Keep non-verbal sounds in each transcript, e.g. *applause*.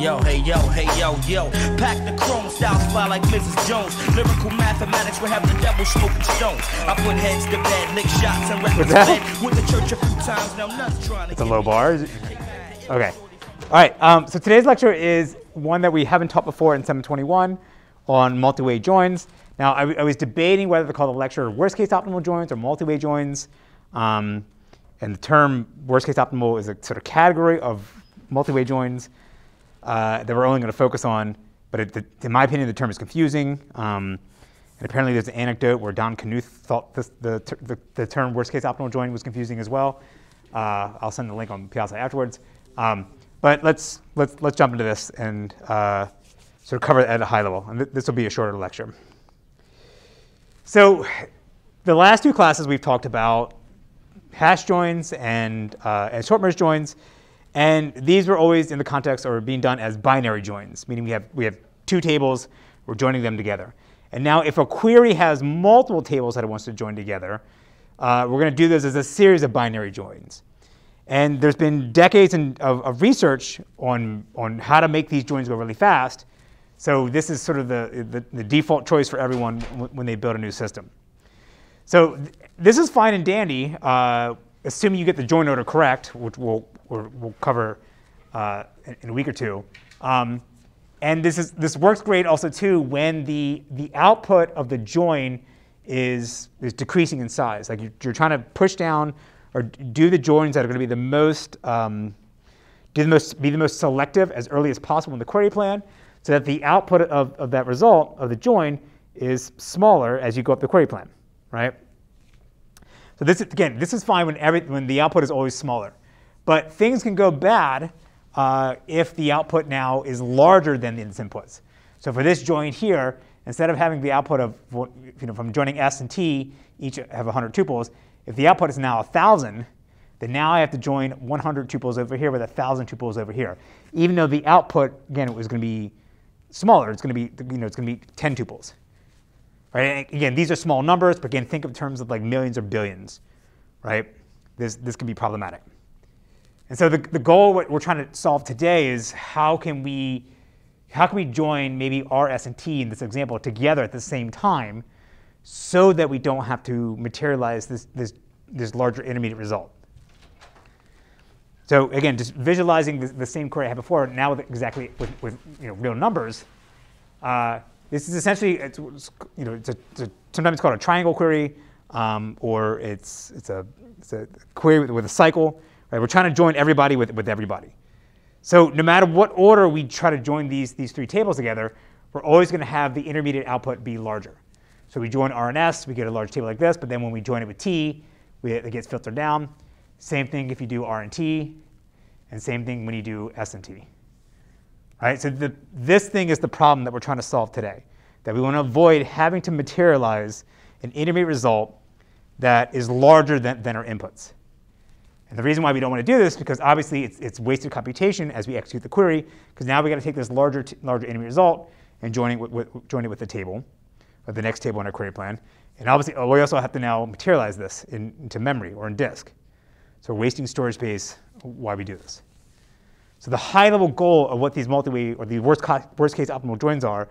yo, hey yo, hey yo, yo. Pack the chrome, style fly like Mrs. Jones. Lyrical mathematics, we have the devil smoking stones. I put heads to bed, lick shots and records that? fed. Went church a few times, now none's trying to It's a low bar. Okay. All right. Um, so today's lecture is one that we haven't taught before in 721 on multi-way joins. Now, I was debating whether to call the lecture worst case optimal joins or multi-way joins. Um, and the term worst case optimal is a sort of category of multi-way joins uh, that we're only going to focus on. But it, the, in my opinion, the term is confusing. Um, and apparently, there's an anecdote where Don Knuth thought this, the, the, the term worst case optimal join was confusing as well. Uh, I'll send the link on Piazza afterwards. Um, but let's, let's, let's jump into this and uh, sort of cover it at a high level. And th- this will be a shorter lecture. So, the last two classes we've talked about hash joins and, uh, and sort merge joins. And these were always in the context or being done as binary joins, meaning we have, we have two tables, we're joining them together. And now if a query has multiple tables that it wants to join together, uh, we're going to do this as a series of binary joins. And there's been decades in, of, of research on, on how to make these joins go really fast. So this is sort of the, the, the default choice for everyone when, they build a new system. So th- this is fine and dandy, uh, assuming you get the join order correct, which we'll, we'll, we'll cover uh, in, in a week or two. Um, and this, is, this works great also too when the, the output of the join is, is decreasing in size. Like you're, you're trying to push down or do the joins that are going to be the most, um, do the most, be the most selective as early as possible in the query plan so that the output of, of that result of the join is smaller as you go up the query plan, right? So this is, again, this is fine when, every, when the output is always smaller. But things can go bad uh, if the output now is larger than its inputs. So for this join here, instead of having the output of, you know, from joining S and T, each have 100 tuples, if the output is now 1,000, then now I have to join 100 tuples over here with 1,000 tuples over here. Even though the output, again, it was going to be smaller. It's going to be, you know, it's going to be 10 tuples. Right? Again, these are small numbers, but again, think of terms of like millions or billions, right? This, this can be problematic. And so the, the goal what we're trying to solve today is how can we how can we join maybe R, S, and T in this example together at the same time so that we don't have to materialize this, this, this larger intermediate result. So again, just visualizing the, the same query I had before, now with exactly with, with you know, real numbers. Uh, this is essentially, it's, you know, it's a, it's a, sometimes it's called a triangle query, um, or it's, it's, a, it's a query with, with a cycle. Right? We're trying to join everybody with, with everybody. So no matter what order we try to join these, these three tables together, we're always going to have the intermediate output be larger. So we join R and S, we get a large table like this, but then when we join it with T, we, it gets filtered down. Same thing if you do R and T, and same thing when you do S and T. Right? So the, this thing is the problem that we're trying to solve today. That we want to avoid having to materialize an intermediate result that is larger than, than our inputs. And the reason why we don't want to do this is because obviously it's, it's wasted computation as we execute the query, because now we got to take this larger, larger intermediate result and join it with, with, join it with the table, or the next table in our query plan. And obviously, oh, we also have to now materialize this in, into memory or in disk. So we're wasting storage space while we do this. So the high-level goal of what these multi-way or the worst, worst case optimal joins are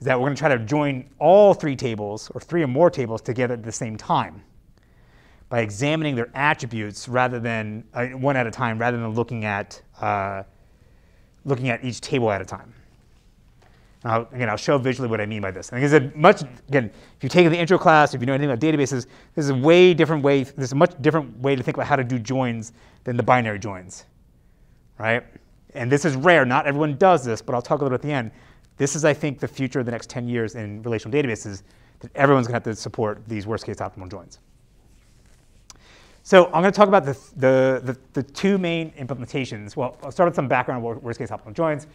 is that we're going to try to join all three tables or three or more tables together at the same time by examining their attributes rather than uh, one at a time, rather than looking at uh, looking at each table at a time. Again, I'll show visually what I mean by this. I think it's a much again, if you've taken the intro class, if you know anything about databases, this is a way different way. This is a much different way to think about how to do joins than the binary joins, right? And this is rare. Not everyone does this, but I'll talk a little at the end. This is, I think, the future of the next 10 years in relational databases. That everyone's going to have to support these worst case optimal joins. So I'm going to talk about the, the, the, the two main implementations. Well, I'll start with some background worst case optimal joins.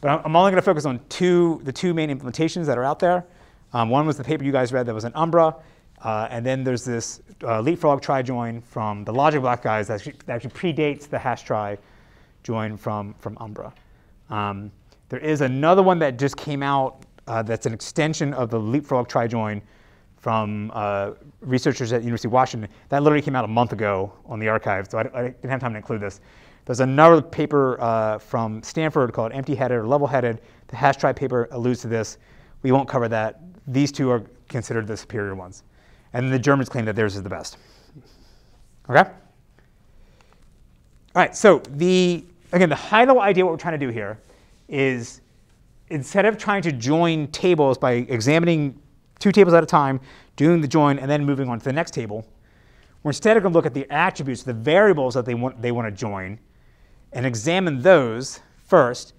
But I'm- I'm only going to focus on two, the two main implementations that are out there. Um, one was the paper you guys read that was in Umbra. Uh, and then there's this uh, leapfrog trie join from the LogicBlox guys that actually, that actually predates the hash trie join from, from Umbra. Um, there is another one that just came out uh, that's an extension of the leapfrog trie join from uh, researchers at University of Washington. That literally came out a month ago on the arXiv, so I, I didn't have time to include this. There's another paper uh, from Stanford called Empty-Headed or Level-Headed. The hash trie paper alludes to this. We won't cover that. These two are considered the superior ones. And the Germans claim that theirs is the best. Okay? All right, so the, again, the high level idea what we're trying to do here is instead of trying to join tables by examining two tables at a time, doing the join, and then moving on to the next table, we're instead going to look at the attributes, the variables that they want, they want to join, and examine those first,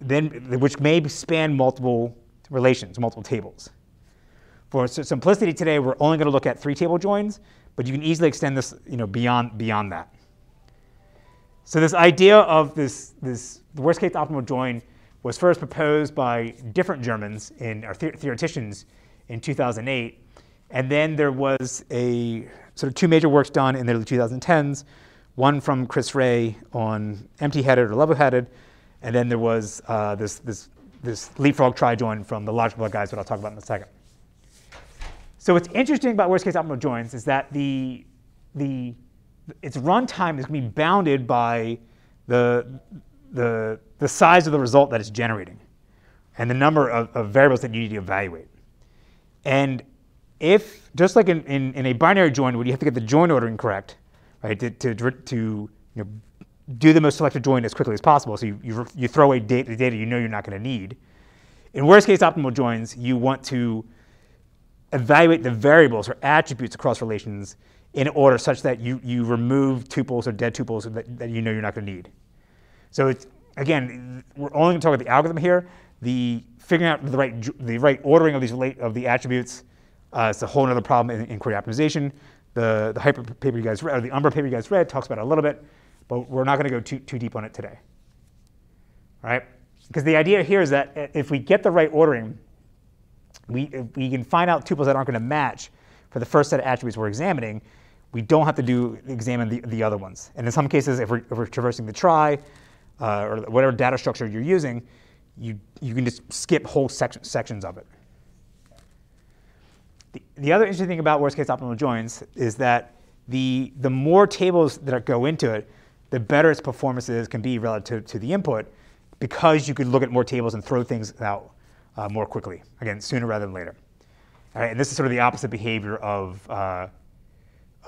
then, which may span multiple relations, multiple tables. For simplicity today, we're only going to look at three table joins, but you can easily extend this you know, beyond, beyond that. So this idea of this, this worst case optimal join was first proposed by different Germans in, or theoreticians in 2008. And then there was a sort of two major works done in the early 2010s, one from Chris Ré on empty-headed or level-headed, and then there was uh, this, this, this leapfrog trie-join from the LogicBlox guys that I'll talk about in a second. So what's interesting about worst case optimal joins is that the, the, its runtime is going to be bounded by the, the, the size of the result that it's generating and the number of, of variables that you need to evaluate. And if, just like in, in, in, a binary join where you have to get the join ordering correct, right, to, to, to you know, do the most selective join as quickly as possible, so you, you, you throw away data, the data you know you're not going to need. In worst case optimal joins, you want to evaluate the variables or attributes across relations in order such that you, you remove tuples or dead tuples that, that you know you're not going to need. So it's, again, we're only going to talk about the algorithm here. The figuring out the right, the right ordering of these of the attributes uh, is a whole other problem in, in query optimization. The, the HyPer paper you guys read, or the Umbra paper you guys read talks about a little bit, but we're not going to go too, too deep on it today. All right? Because the idea here is that if we get the right ordering, we, we can find out tuples that aren't going to match for the first set of attributes we're examining, we don't have to do examine the, the other ones. And in some cases, if we're, if we're traversing the trie, uh, or whatever data structure you're using, you, you can just skip whole section, sections of it. The, the other interesting thing about worst case optimal joins is that the, the more tables that go into it, the better its performances can be relative to the input because you could look at more tables and throw things out uh, more quickly, again, sooner rather than later. All right, and this is sort of the opposite behavior of, uh,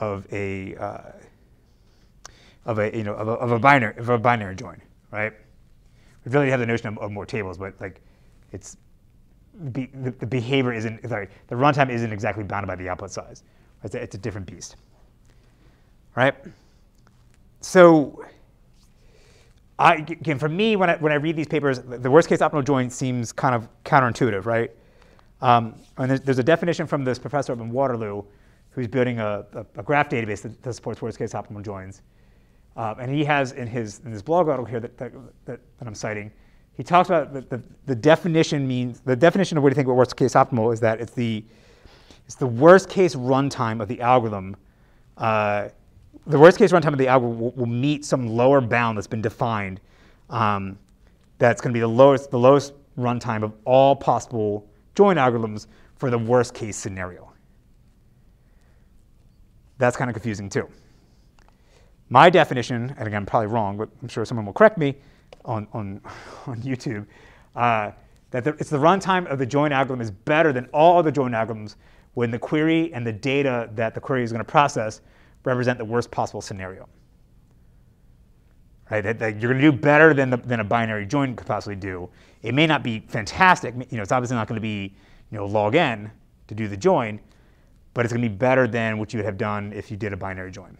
of, a, uh, of, a, you know, of, a, of, a binary, of a binary join right? We really have the notion of, of more tables, but like it's the, the, behavior isn't sorry the runtime isn't exactly bounded by the output size. It's a, it's a different beast, right? So. I, again, for me, when I, when I read these papers, the worst case optimal join seems kind of counterintuitive, right? Um, and there's, there's, a definition from this professor up in Waterloo who's building a, a, a graph database that, that, supports worst case optimal joins. Uh, and he has in his, in his blog article here that, that, that, that I'm citing, he talks about the, the, the, definition means, the definition of what you think about worst case optimal is that it's the, it's the worst case runtime of the algorithm. Uh, the worst case runtime of the algorithm will, will, meet some lower bound that's been defined. Um, that's going to be the lowest, the lowest runtime of all possible join algorithms for the worst case scenario. That's kind of confusing too. My definition, and again, I'm probably wrong, but I'm sure someone will correct me on, on, *laughs* on YouTube, uh, that the, it's the runtime of the join algorithm is better than all other join algorithms when the query and the data that the query is going to process represent the worst possible scenario. Right? That, that you're going to do better than, the, than a binary join could possibly do. It may not be fantastic. You know, it's obviously not going to be you know, log n to do the join, but it's going to be better than what you would have done if you did a binary join.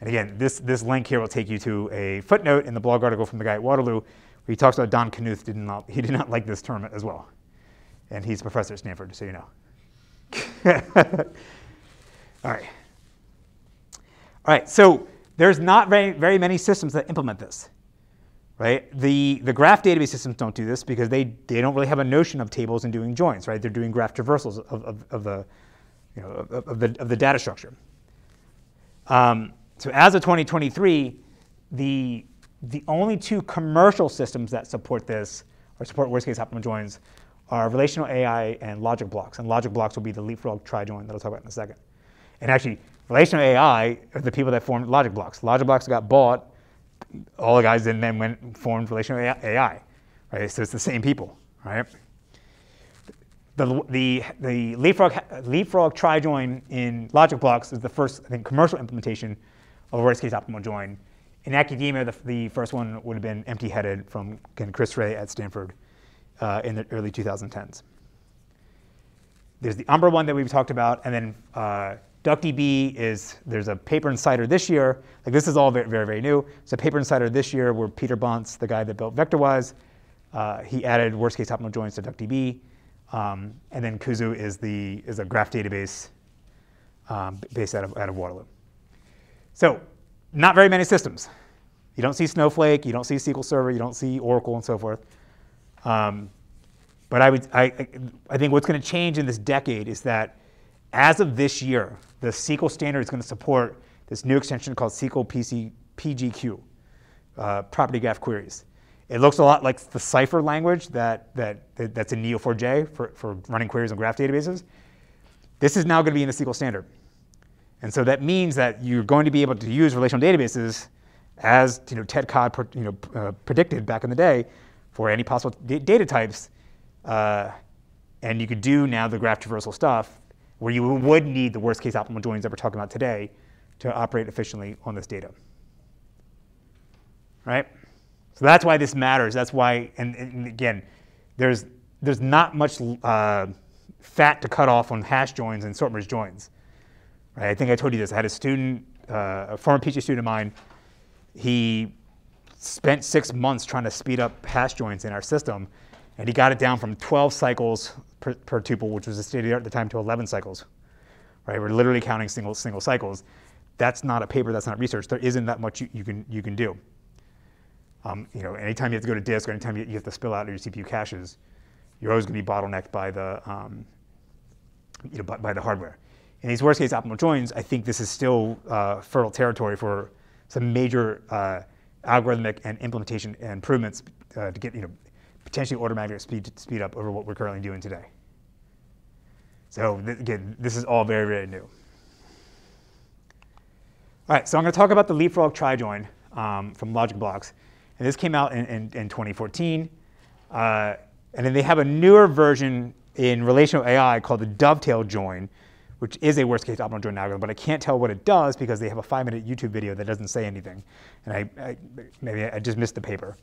And again, this, this link here will take you to a footnote in the blog article from the guy at Waterloo where he talks about Don Knuth did not, he did not like this term as well. And he's a professor at Stanford, so you know. *laughs* All right. All right, so there's not very, very many systems that implement this. Right? The, the graph database systems don't do this because they, they don't really have a notion of tables and doing joins, right? They're doing graph traversals of, of, of the, you know, of, of, the, of the data structure. Um, so as of 2023, the, the only two commercial systems that support this or support worst case optimal joins are RelationalAI and LogicBlox. And LogicBlox will be the leapfrog Triejoin that I'll talk about in a second. And actually, RelationalAI are the people that formed LogicBlox. Logic blocks got bought, all the guys then, then went formed RelationalAI, right? So it's the same people, right? The, the, the leapfrog, leapfrog Triejoin in LogicBlox is the first, I think, commercial implementation of a worst case optimal join. In academia, the, the first one would have been empty headed from Chris Ré at Stanford uh, in the early 2010s. There's the Umbra one that we've talked about, and then uh, DuckDB is, there's a paper in CIDR this year. Like this is all very, very, very new. A paper in CIDR this year where Peter Boncz, the guy that built VectorWise, uh, he added worst case optimal joins to DuckDB. Um, and then Kuzu is, the, is a graph database um, based out of, out of Waterloo. So not very many systems. You don't see Snowflake, you don't see SQL Server, you don't see Oracle and so forth. Um, but I, would, I, I think what's going to change in this decade is that as of this year, the SQL standard is going to support this new extension called SQL PC, PGQ, uh, property graph queries. It looks a lot like the Cypher language that, that, that's in Neo4j for, for running queries on graph databases. This is now going to be in the SQL standard. And so that means that you're going to be able to use relational databases as you know, Ted Codd you know, uh, predicted back in the day for any possible data types. Uh, and you could do now the graph traversal stuff where you would need the worst case optimal joins that we're talking about today to operate efficiently on this data. Right? So that's why this matters. That's why, and, and again, there's, there's not much uh, fat to cut off on hash joins and sort merge joins. I think I told you this. I had a student, uh, a former PhD student of mine, he spent six months trying to speed up hash joins in our system, and he got it down from 12 cycles per, per tuple, which was the state of the art at the time, to 11 cycles. Right? We're literally counting single single cycles. That's not a paper. That's not research. There isn't that much you, you can you can do. Um, you know, anytime you have to go to disk, or anytime you, you have to spill out your CPU caches, you're always going to be bottlenecked by the um, you know by, by, the hardware. In these worst case optimal joins, I think this is still uh, fertile territory for some major uh, algorithmic and implementation improvements uh, to get you know potentially order magnitude speed speed up over what we're currently doing today. So th again, this is all very very new. All right, so I'm going to talk about the Leapfrog Triejoin um, from LogicBlox, and this came out in, in, in 2014. Uh, and then they have a newer version in RelationalAI called the Dovetail join, which is a worst case optimal join algorithm, but I can't tell what it does because they have a five minute YouTube video that doesn't say anything. And I, I maybe I just missed the paper.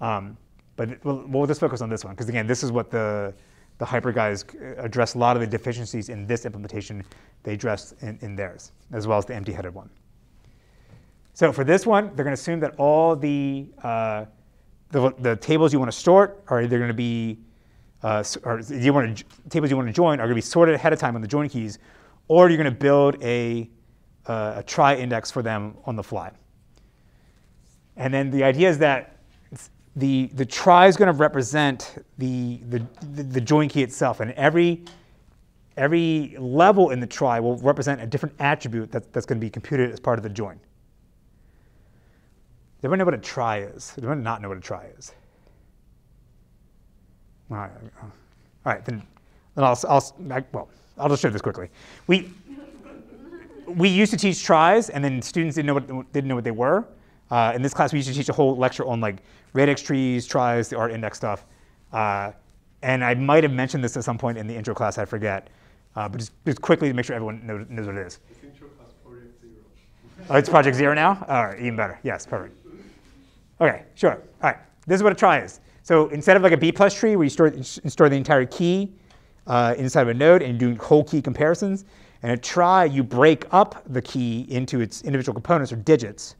Um, but we'll, we'll, just focus on this one because again, this is what the, the HyPer guys address a lot of the deficiencies in this implementation they address in, in theirs, as well as the empty headed one. So for this one, they're going to assume that all the, uh, the, the, tables you want to sort are either going to be uh, or you want to, tables you want to join are going to be sorted ahead of time on the join keys, or you're going to build a, uh, a trie index for them on the fly. And then the idea is that the, the trie is going to represent the, the, the, the join key itself, and every, every level in the trie will represent a different attribute that, that's going to be computed as part of the join. Does everyone know what a trie is? Does everyone not know what a trie is? All right, all right then, then I'll, I'll, I, well, I'll just show this quickly. We, we used to teach tries, and then students didn't know what, didn't know what they were. Uh, in this class, we used to teach a whole lecture on like radix trees, tries, the ART index stuff. Uh, and I might have mentioned this at some point in the intro class, I forget. Uh, but just, just quickly to make sure everyone knows, knows what it is. It's intro class project zero. oh, it's project zero now? All right, even better. Yes, perfect. Okay, sure. All right, this is what a trie is. So instead of like a B plus tree where you store, store the entire key uh, inside of a node and do whole key comparisons, and a trie, you break up the key into its individual components or digits,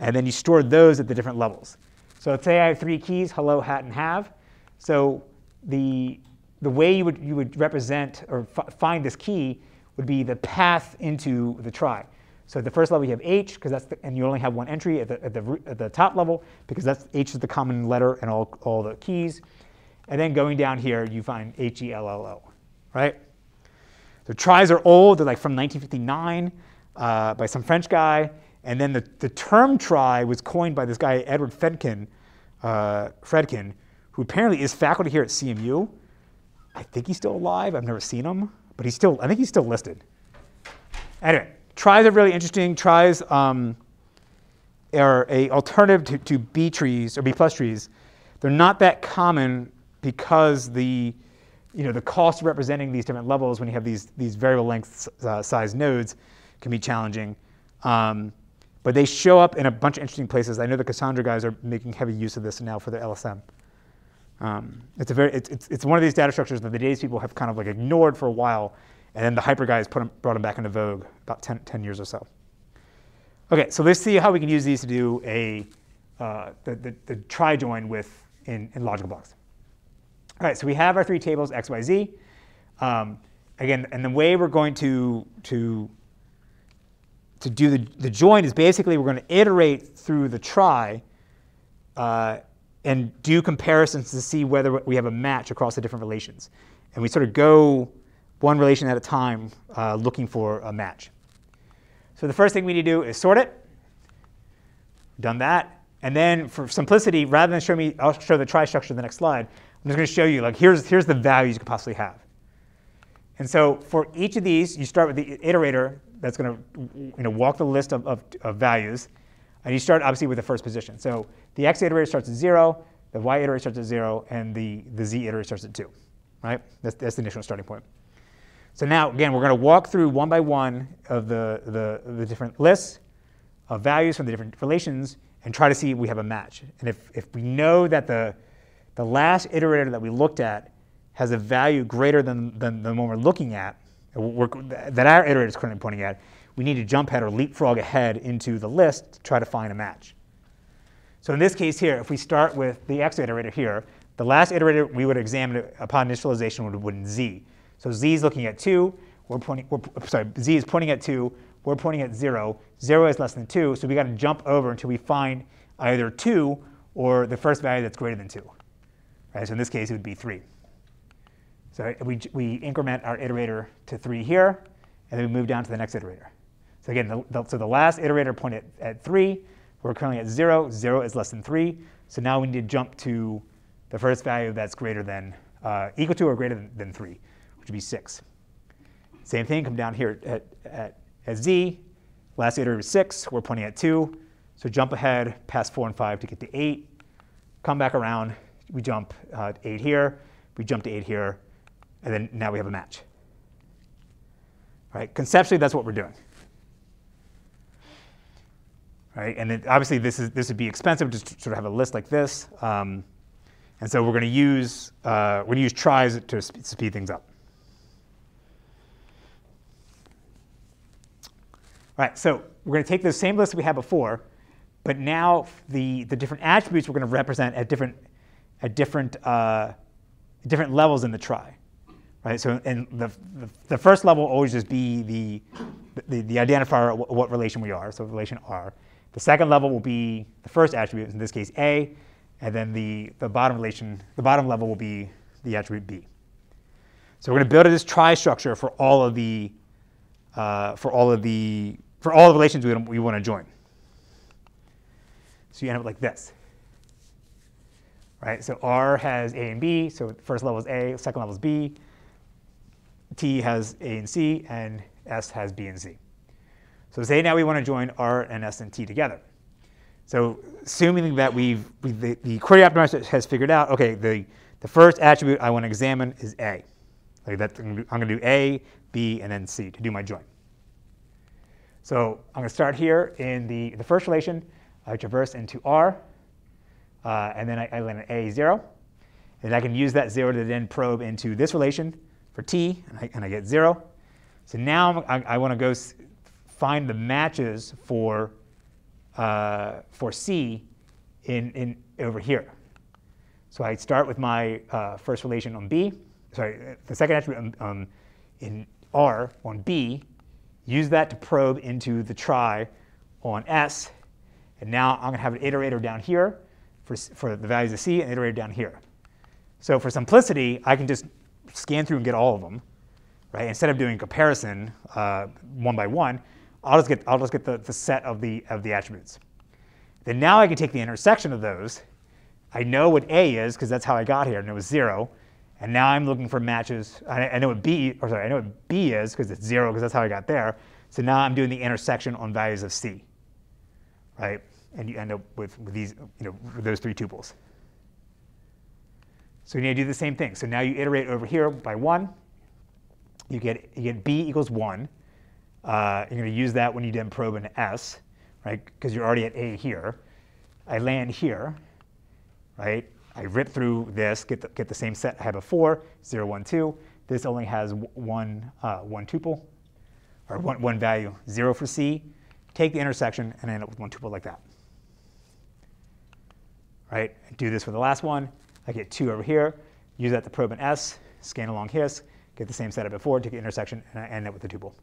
and then you store those at the different levels. So let's say I have three keys, hello, hat, and have. So the, the way you would, you would represent or find this key would be the path into the trie. So at the first level you have H, because that's the, and you only have one entry at the, at the, at the top level because that's H is the common letter and all, all the keys. And then going down here, you find H-E-L-L-O, right? So tries are old. They're like from 1959 uh, by some French guy. And then the, the term trie was coined by this guy, Edward Fredkin, uh, Fredkin, who apparently is faculty here at CMU. I think he's still alive. I've never seen him, but he's still. I think he's still listed. Anyway, tries are really interesting. Tries um, are a alternative to, to B trees or B plus trees. They're not that common because the you know the cost of representing these different levels when you have these these variable length uh, size nodes can be challenging. Um, but they show up in a bunch of interesting places. I know the Cassandra guys are making heavy use of this now for their LSM. Um, it's, a very, it's, it's, it's, one of these data structures that the days people have kind of like ignored for a while, and then the HyPer guys brought them back into vogue about 10, 10 years or so. Okay, so let's see how we can use these to do a, uh, the, the, the trie join with in, in LogicBlox. All right, so we have our three tables, x, y, z. Um, again, and the way we're going to, to, to do the, the join is basically we're going to iterate through the trie uh, and do comparisons to see whether we have a match across the different relations. And we sort of go one relation at a time uh, looking for a match. So the first thing we need to do is sort it. Done that. And then for simplicity, rather than show me, I'll show the trie structure in the next slide. I'm just going to show you like here's, here's the values you could possibly have. And so for each of these, you start with the iterator that's going to you know, walk the list of, of, of values. And you start obviously with the first position. So the x iterator starts at 0, the y iterator starts at 0, and the, the z iterator starts at 2. Right? That's, that's the initial starting point. So now, again, we're going to walk through one by one of the, the, the different lists of values from the different relations and try to see if we have a match. And if, if we know that the, the last iterator that we looked at has a value greater than, than the one we're looking at, that our iterator is currently pointing at, we need to jump ahead or leapfrog ahead into the list to try to find a match. So in this case here, if we start with the x iterator here, the last iterator we would examine upon initialization would have been z. So z is looking at 2. We're pointing, we're, sorry, z is pointing at 2. We're pointing at 0. 0 is less than 2, so we got to jump over until we find either 2 or the first value that's greater than 2. Right, so in this case, it would be 3. So we, we increment our iterator to 3 here, and then we move down to the next iterator. So again, the, the, so the last iterator pointed at, at 3. We're currently at 0. 0 is less than 3. So now we need to jump to the first value that's greater than, uh, equal to or greater than, than 3 which would be 6. Same thing, come down here at, at, at z. Last iterator is 6. We're pointing at 2. So jump ahead past 4 and 5 to get to 8. Come back around. We jump uh, 8 here. We jump to 8 here. And then now we have a match. Right? Conceptually, that's what we're doing. Right? And then obviously, this, is, this would be expensive to sort of have a list like this. Um, and so we're going to use, uh, we're going to use tries to speed things up. Right, so we're going to take the same list we had before, but now the, the different attributes we're going to represent at different, at different, uh, different levels in the trie. Right, so in the, the, the, first level will always just be the, the, the identifier of what relation we are, so relation R. The second level will be the first attribute, in this case A, and then the, the bottom relation, the bottom level will be the attribute B. So we're going to build this trie structure for all of the, uh, for all of the for all the relations we, we want to join. So you end up like this. Right? So R has A and B, so first level is A, second level is B. T has A and C, and S has B and C. So say now we want to join R and S and T together. So assuming that we've, we, the, the query optimizer has figured out, okay, the, the first attribute I want to examine is A. Like that, I'm going to do A, B, and then C to do my join. So I'm going to start here in the, the first relation. I traverse into R, uh, and then I, I land at A 0. And I can use that 0 to then probe into this relation for T, and I, and I get 0. So now I, I want to go find the matches for, uh, for C in, in, over here. So I start with my uh, first relation on B, sorry, the second attribute um, in R on B, use that to probe into the trie on S. And now I'm going to have an iterator down here for, for the values of C and iterator down here. So for simplicity, I can just scan through and get all of them. Right? Instead of doing comparison uh, one by one, I'll just get, I'll just get the, the set of the, of the attributes. Then now I can take the intersection of those. I know what A is because that's how I got here, and it was 0. And now I'm looking for matches. I, I know what B, or sorry, I know what B is because it's zero because that's how I got there. So now I'm doing the intersection on values of C, right? And you end up with, with these, you know, those three tuples. So you need to do the same thing. So now you iterate over here by one. You get, you get B equals one. Uh, you're going to use that when you then probe an S, right? Because you're already at A here. I land here, right? I rip through this, get the, get the same set I had before, 0, 1, 2. This only has one, uh, one tuple, or one, one value, 0 for C. Take the intersection and end up with one tuple like that. Right? Do this for the last one. I get 2 over here. Use that to probe an S, scan along his, get the same set setup before, take the intersection, and I end up with the tuple.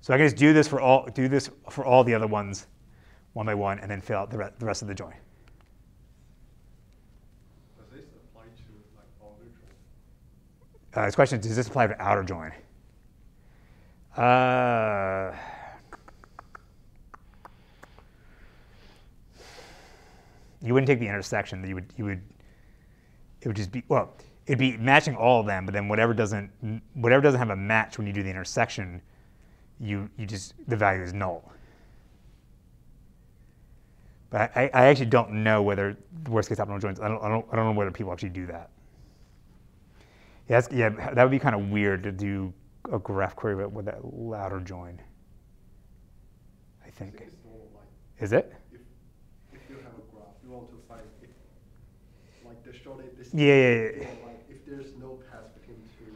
So I can just do this for all, do this for all the other ones one by one, and then fill out the rest of the join. Uh, this question, is, does this apply to outer join? Uh, you wouldn't take the intersection. You would, you would, it would just be, well, it'd be matching all of them, but then whatever doesn't, whatever doesn't have a match when you do the intersection, you, you just, the value is null. But I, I actually don't know whether the worst case optimal joins, I don't, I, don't, I don't know whether people actually do that. Yeah, yeah, that would be kind of weird to do a graph query with that outer join. I think. I think like Is it? If, if, you have a graph, you want to find if, like the distance. Yeah, yeah, yeah. Like if there's no path between two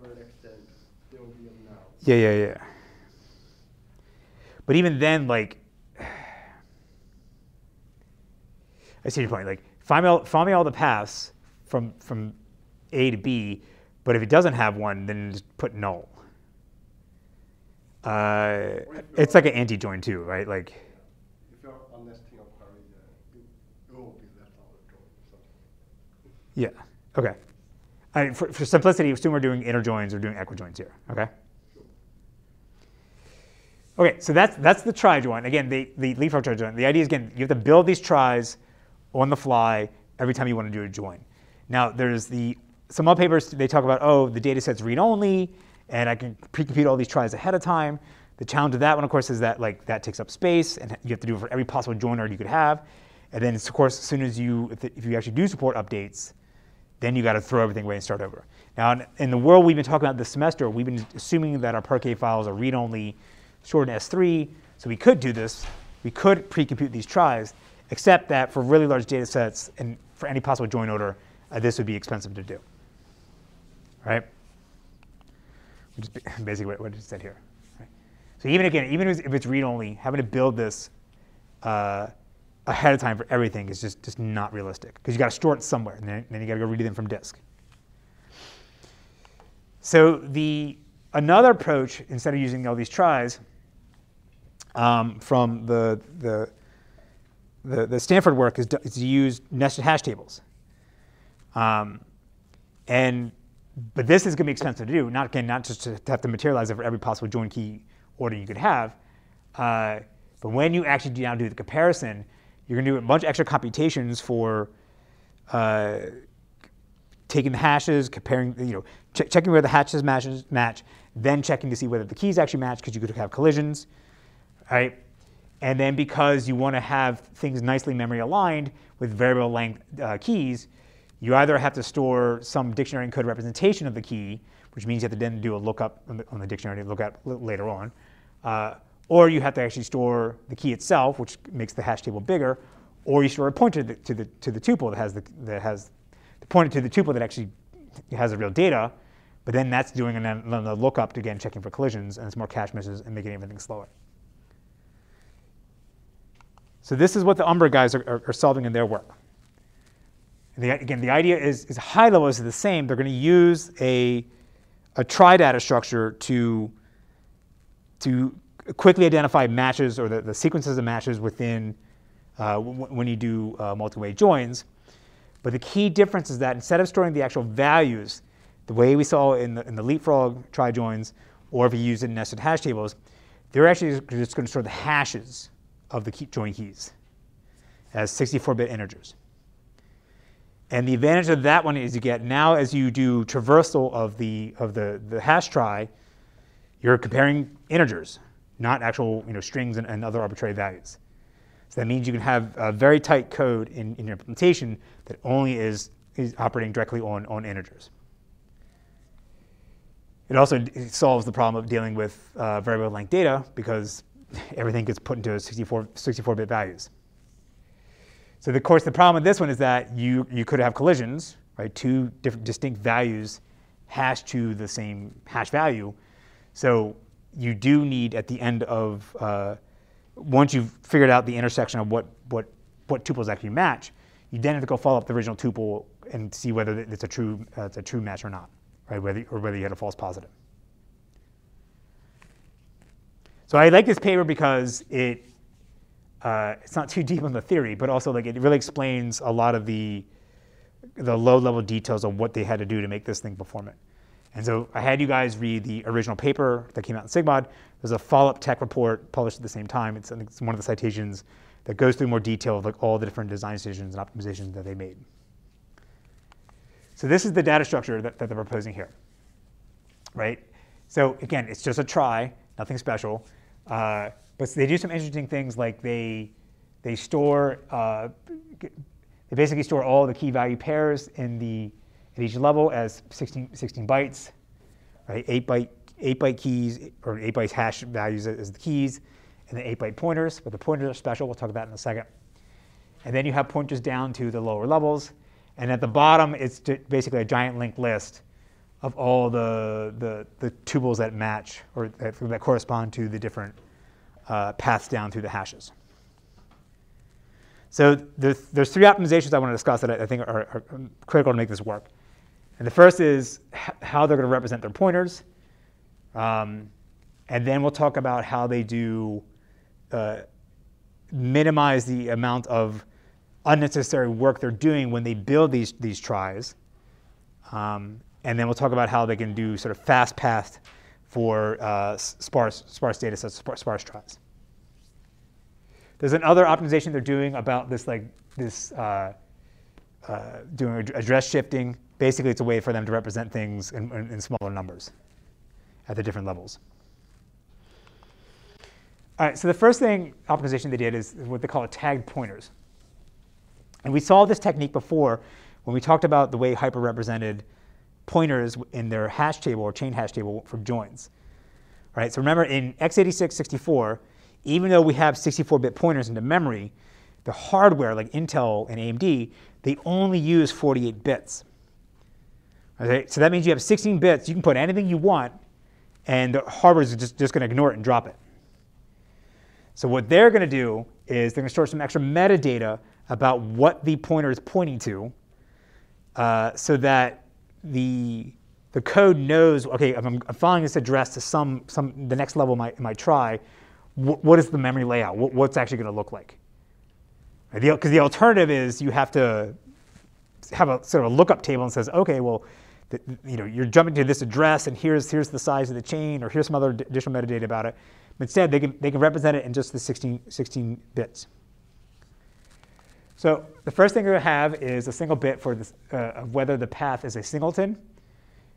vertex, then there will be a. Yeah, yeah, yeah. But even then, like, *sighs* I see your point. Like, find me all, find me all the paths from from A to B, but if it doesn't have one, then just put null. Uh, it's like an anti-join too, right? Like. If you're unnesting a query, it, will be left out of join. Yeah. Okay. I mean, for, for, simplicity, assume we're doing inner joins or doing equijoins here. Okay. Okay, so that's that's the trie join. Again, the, the leapfrog trie join. The idea is again, you have to build these tries on the fly every time you want to do a join. Now, there's the some other papers, they talk about, oh, the data set's read-only, and I can pre-compute all these tries ahead of time. The challenge of that one, of course, is that like that takes up space, and you have to do it for every possible joiner you could have. And then, of course, as soon as you, if, if you actually do support updates, then you got to throw everything away and start over. Now, in the world we've been talking about this semester, we've been assuming that our Parquet files are read-only, stored in S3, so we could do this. We could pre-compute these tries, except that for really large data sets and for any possible join order, uh, this would be expensive to do right? Which is *laughs* basically what, what it said here. So even again, even if it's read-only, having to build this uh, ahead of time for everything is just, just not realistic because you got to store it somewhere, and then, then you got to go read them from disk. So the another approach, instead of using all these tries, um, from the, the, the, the, Stanford work is, is to use nested hash tables. Um, and but this is going to be expensive to do. Not again, not just to, have to materialize it for every possible join key order you could have, uh, but when you actually do now do the comparison, you're going to do a bunch of extra computations for uh, taking the hashes, comparing, you know, ch checking where the hashes matches match, then checking to see whether the keys actually match because you could have collisions, right? And then because you want to have things nicely memory aligned with variable length uh, keys, you either have to store some dictionary encoded representation of the key, which means you have to then do a lookup on the, on the dictionary to look at later on, uh, or you have to actually store the key itself, which makes the hash table bigger, or you store a pointer to the, to the, to the tuple that has the, that has the pointer to the tuple that actually has the real data, but then that's doing another lookup to again checking for collisions, and it's more cache misses and making everything slower. So this is what the Umbra guys are, are, are solving in their work. The, again, the idea is, is high level is the same. They're going to use a, a trie-data structure to, to quickly identify matches or the, the sequences of matches within uh, when you do uh, multi-way joins. But the key difference is that instead of storing the actual values, the way we saw in the, in the leapfrog trie-joins, or if you use it in nested hash tables, they're actually just going to store the hashes of the key, join keys as 64-bit integers. And the advantage of that one is you get now as you do traversal of the of the, the hash trie, you're comparing integers, not actual you know, strings and, and other arbitrary values. So that means you can have a very tight code in, in your implementation that only is, is operating directly on, on integers. It also solves the problem of dealing with uh, variable length data because everything gets put into 64, 64-bit values. So of course the problem with this one is that you, you could have collisions, right? Two different distinct values hashed to the same hash value. So you do need at the end of, uh, once you've figured out the intersection of what, what, what tuples actually match, you then have to go follow up the original tuple and see whether it's a true, uh, it's a true match or not, right? Whether, or whether you had a false positive. So I like this paper because it uh, it's not too deep on the theory, but also like it really explains a lot of the the low level details of what they had to do to make this thing performant. And so I had you guys read the original paper that came out in SIGMOD. There's a follow-up tech report published at the same time. It's, it's one of the citations that goes through more detail of like all the different design decisions and optimizations that they made. So this is the data structure that, that they're proposing here, right? So again, it's just a trie, nothing special. Uh, but they do some interesting things like they, they store, uh, they basically store all the key value pairs in the, at each level as 16, 16 bytes, right? Eight byte, eight byte keys or eight byte hash values as the keys, and then eight byte pointers, but the pointers are special. We'll talk about in a second. And then you have pointers down to the lower levels. And at the bottom, it's basically a giant linked list of all the, the, the tuples that match or that, that correspond to the different uh, down through the hashes. So there's, there's three optimizations I want to discuss that I, think are, are, critical to make this work. And the first is how they're going to represent their pointers. Um, and then we'll talk about how they do uh, minimize the amount of unnecessary work they're doing when they build these, these tries. Um, and then we'll talk about how they can do sort of fast path for uh, sparse, sparse data sets, sparse, sparse tries. There's another optimization they're doing about this, like this uh, uh, doing address shifting. Basically, it's a way for them to represent things in, in, in smaller numbers at the different levels. All right, so the first thing optimization they did is what they call tagged pointers. And we saw this technique before when we talked about the way HyPer-represented pointers in their hash table or chain hash table for joins. All right, So remember in x86 64, even though we have 64-bit pointers into memory, the hardware like Intel and AMD, they only use 48 bits. Okay? So that means you have 16 bits, you can put anything you want, and the hardware is just, just going to ignore it and drop it. So what they're going to do is they're going to store some extra metadata about what the pointer is pointing to uh, so that the, the code knows, okay, I'm, I'm following this address to some, some, the next level might, might try, wh what is the memory layout? What, what's actually going to look like? Because the, the, alternative is you have to have a sort of a lookup table and says, okay, well, the, you know, you're jumping to this address and here's, here's the size of the chain or here's some other additional metadata about it. But instead, they can, they can represent it in just the 16, 16 bits. So the first thing we're going to have is a single bit for this, uh, of whether the path is a singleton.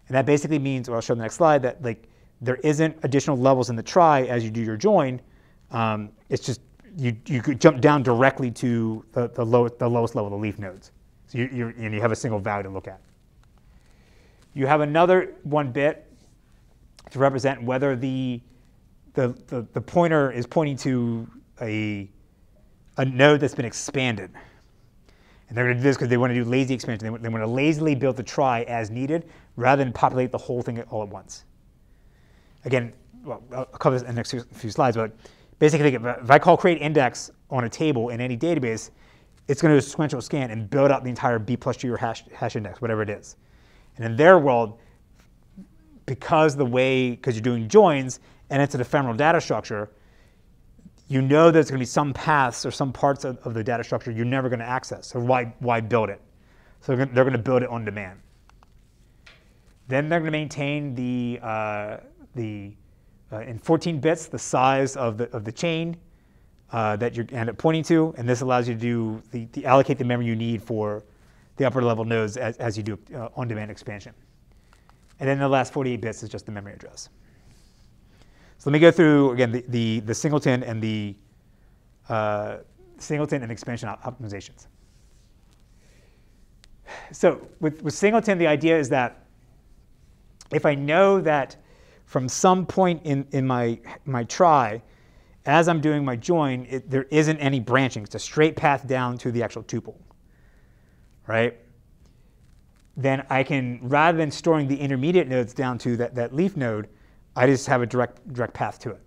And that basically means, or I'll show the next slide, that like there isn't additional levels in the trie as you do your join. Um, it's just you, you could jump down directly to the, the, low, the lowest level, the leaf nodes. So you, you, and you have a single value to look at. You have another one bit to represent whether the, the, the, the pointer is pointing to a, a node that's been expanded. And they're going to do this because they want to do lazy expansion. They want, they want to lazily build the trie as needed rather than populate the whole thing all at once. Again, well, I'll cover this in the next few slides, but basically, if I call create index on a table in any database, it's going to do a sequential scan and build out the entire B plus G or hash, hash index, whatever it is. And in their world, because the way, because you're doing joins and it's an ephemeral data structure, you know there's going to be some paths or some parts of, of the data structure you're never going to access. So why, why build it? So they're going to build it on demand. Then they're going to maintain the, uh, the uh, in 14 bits, the size of the, of the chain uh, that you end up pointing to. And this allows you to do the, the allocate the memory you need for the upper level nodes as, as you do uh, on-demand expansion. And then the last 48 bits is just the memory address. So let me go through, again, the, the, the singleton and the uh, singleton and expansion op optimizations. So with, with singleton, the idea is that if I know that from some point in, in my, my trie, as I'm doing my join, it, there isn't any branching. It's a straight path down to the actual tuple, right? Then I can, rather than storing the intermediate nodes down to that, that leaf node, I just have a direct, direct path to it.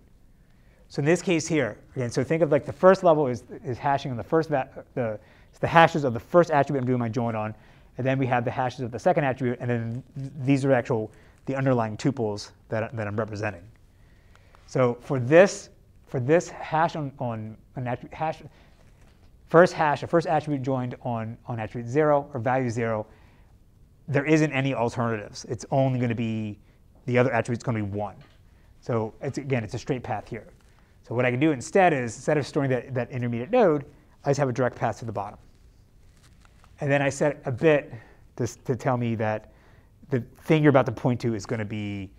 So in this case here, again, so think of like the first level is, is hashing on the first, the, the hashes of the first attribute I'm doing my join on, and then we have the hashes of the second attribute, and then these are actual, the underlying tuples that, that I'm representing. So for this, for this hash on, on an attribute, hash, first hash, a first attribute joined on, on attribute zero or value zero, there isn't any alternatives. It's only going to be, the other attribute is going to be one. So it's, again, it's a straight path here. So what I can do instead is, instead of storing that, that intermediate node, I just have a direct path to the bottom. And then I set a bit to, to tell me that the thing you're about to point to is going to be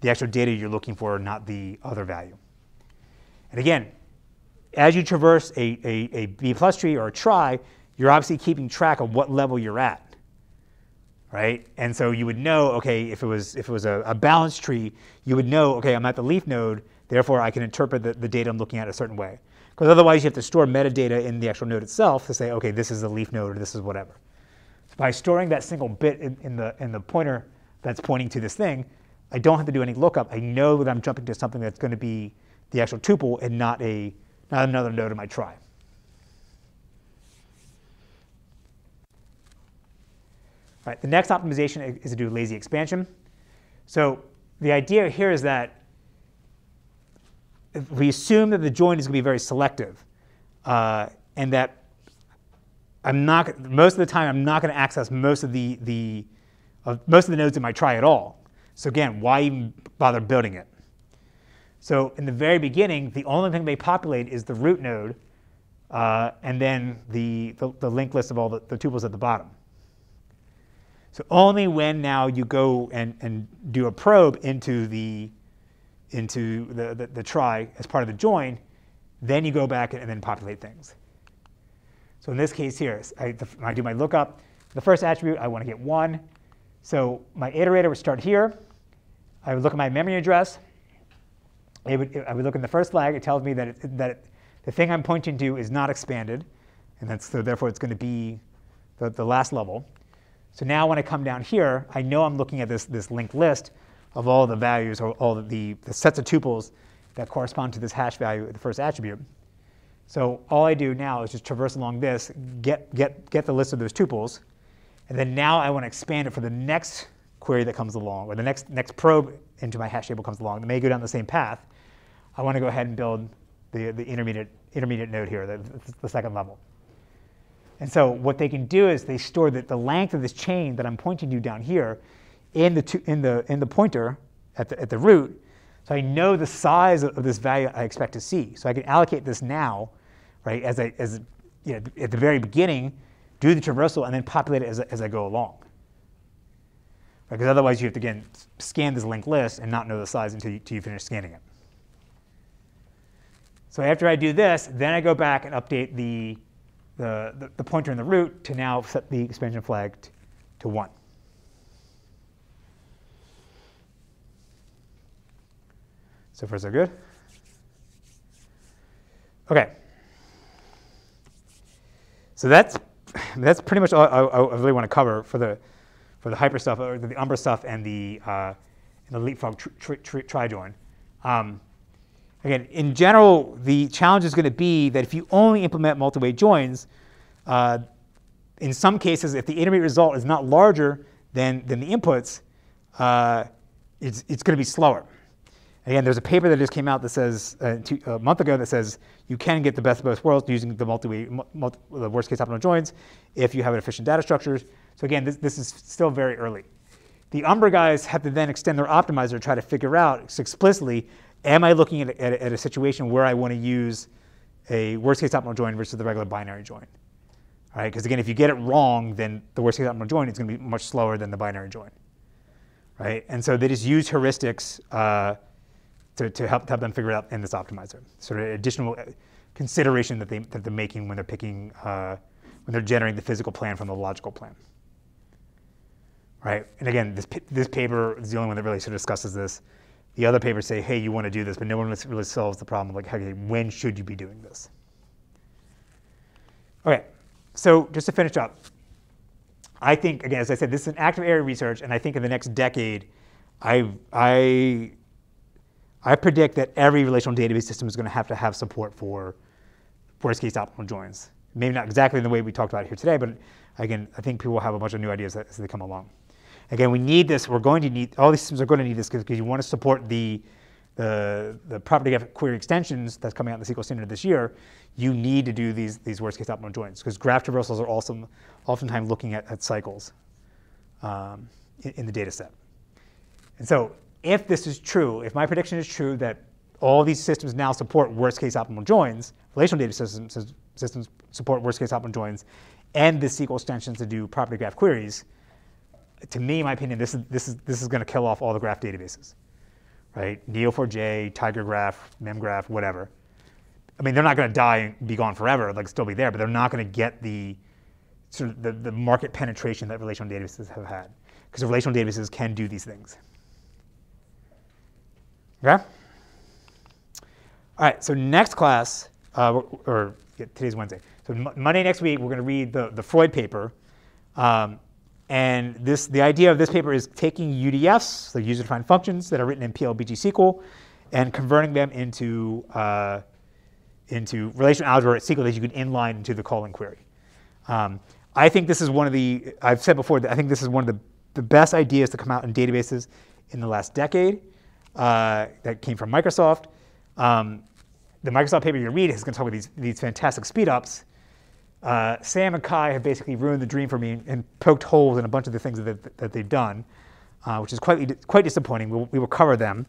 the actual data you're looking for, not the other value. And again, as you traverse a, a, a B plus tree or a trie, you're obviously keeping track of what level you're at, right? And so you would know, okay, if it was, if it was a, a balanced tree, you would know, okay, I'm at the leaf node, Therefore, I can interpret the, the data I'm looking at a certain way. Because otherwise, you have to store metadata in the actual node itself to say, OK, this is the leaf node or this is whatever. By storing that single bit in, in, the, in the pointer that's pointing to this thing, I don't have to do any lookup. I know that I'm jumping to something that's going to be the actual tuple and not, a, not another node in my trie. All right, the next optimization is to do lazy expansion. So the idea here is that we assume that the join is going to be very selective, uh, and that I'm not most of the time I'm not going to access most of the the uh, most of the nodes in my trie at all. So again, why even bother building it? So in the very beginning, the only thing they populate is the root node, uh, and then the, the, the linked list of all the, the tuples at the bottom. So only when now you go and, and do a probe into the into the, the, the trie as part of the join, then you go back and then populate things. So in this case here, I, I do my lookup. The first attribute, I want to get 1. So my iterator would start here. I would look at my memory address. Would, I would look in the first flag. It tells me that, it, that it, the thing I'm pointing to is not expanded. And that's, so therefore, it's going to be the, the last level. So now when I come down here, I know I'm looking at this, this linked list of all the values or all the, the sets of tuples that correspond to this hash value, the first attribute. So all I do now is just traverse along this, get, get, get the list of those tuples, and then now I want to expand it for the next query that comes along, or the next, next probe into my hash table comes along that may go down the same path. I want to go ahead and build the, the intermediate, intermediate node here, the, the second level. And so what they can do is they store the, the length of this chain that I'm pointing to down here in the, in the, in the pointer at the, at the root. So I know the size of this value I expect to see. So I can allocate this now, right, as, I, as you know, at the very beginning, do the traversal, and then populate it as, as I go along. Because otherwise you have to, again, scan this linked list and not know the size until you, until you finish scanning it. So after I do this, then I go back and update the, the, the, the pointer in the root to now set the expansion flag to 1. So far, so good. Okay. So that's that's pretty much all I, I really want to cover for the for the HyPer stuff, or the Umbra stuff, and the uh, and the leapfrog trie trie trie join. Um, again, in general, the challenge is going to be that if you only implement multi-way joins, uh, in some cases, if the intermediate result is not larger than than the inputs, uh, it's it's going to be slower. Again, there's a paper that just came out that says uh, two, a month ago that says you can get the best of both worlds using the multi, multi the worst case optimal joins if you have an efficient data structures. So again, this, this is still very early. The Umbra guys have to then extend their optimizer to try to figure out explicitly, am I looking at, at, at a situation where I want to use a worst case optimal join versus the regular binary join? right? Because again, if you get it wrong, then the worst case optimal join is going to be much slower than the binary join, right? And so they just use heuristics uh, to, to help, help them figure it out in this optimizer. Sort of additional uh, consideration that, they, that they're making when they're picking, uh, when they're generating the physical plan from the logical plan. Right? And again, this, this paper is the only one that really sort of discusses this. The other papers say, hey, you want to do this, but no one really solves the problem like, okay, when should you be doing this? Okay, so just to finish up, I think, again, as I said, this is an active area of research, and I think in the next decade, I, I, I predict that every relational database system is going to have to have support for worst case optimal joins. Maybe not exactly in the way we talked about here today, but again, I think people will have a bunch of new ideas as they come along. Again, we need this. We're going to need all these systems are going to need this because you want to support the the, the property query extensions that's coming out in the SQL standard this year, you need to do these, these worst case optimal joins because graph traversals are also oftentimes looking at, at cycles um, in, in, the data set. And so if this is true, if my prediction is true that all these systems now support worst case optimal joins, relational data systems, systems support worst case optimal joins, and the SQL extensions to do property graph queries, to me, in my opinion, this is, this is, this is going to kill off all the graph databases right? Neo4j, TigerGraph, MemGraph, whatever. I mean, they're not going to die and be gone forever, like still be there, but they're not going to get the sort of the, the market penetration that relational databases have had. Because relational databases can do these things. Okay? All right, so next class, uh, or yeah, today's Wednesday. So Monday next week, we're going to read the, the Froid paper. Um, and this, the idea of this paper is taking UDFs, the user-defined functions that are written in PL/pgSQL, and converting them into, uh, into relational algebra SQL that you can inline into the calling query. Um, I think this is one of the, I've said before, that I think this is one of the, the best ideas to come out in databases in the last decade uh, that came from Microsoft. Um, the Microsoft paper you read is going to talk about these, these fantastic speedups uh, Sam and Kai have basically ruined the dream for me and, poked holes in a bunch of the things that, that they've done, uh, which is quite, quite disappointing. We will, we will, cover them.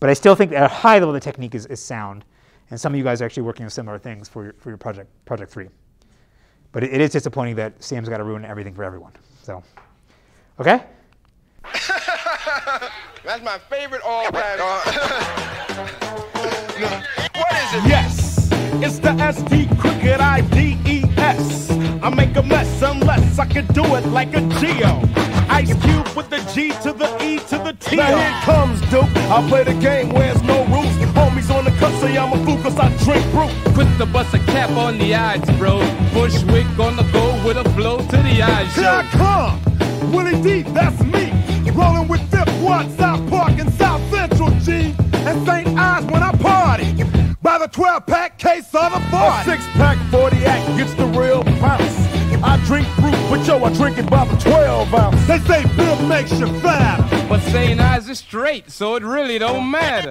But I still think at a high level the technique is, is sound. And some of you guys are actually working on similar things for your, for your project, project three. But it, it is disappointing that Sam's got to ruin everything for everyone. So, okay? *laughs* That's my favorite all time. *laughs* what is it? Yes, it's the ST Cricket ID S. I make a mess unless I can do it like a Geo. Ice Cube with the G to the E to the T. Now here comes Duke. I play the game where there's no rules. Homies on the cut say I'm a fool cause I drink brew. Quick to bust a cap on the eyes, bro. Bushwick on the go with a blow to the eyes. Here I come. Willie D, that's me. Rolling with Fifth Ward, South Park, and South Central G. And St. Ides when I party by the 12 pack case of the 40. A six pack 40 act gets the real bounce. I drink fruit, but yo, I drink it by the 12 ounce. They say Bill makes you fatter. But St. Ides is straight, so it really don't matter.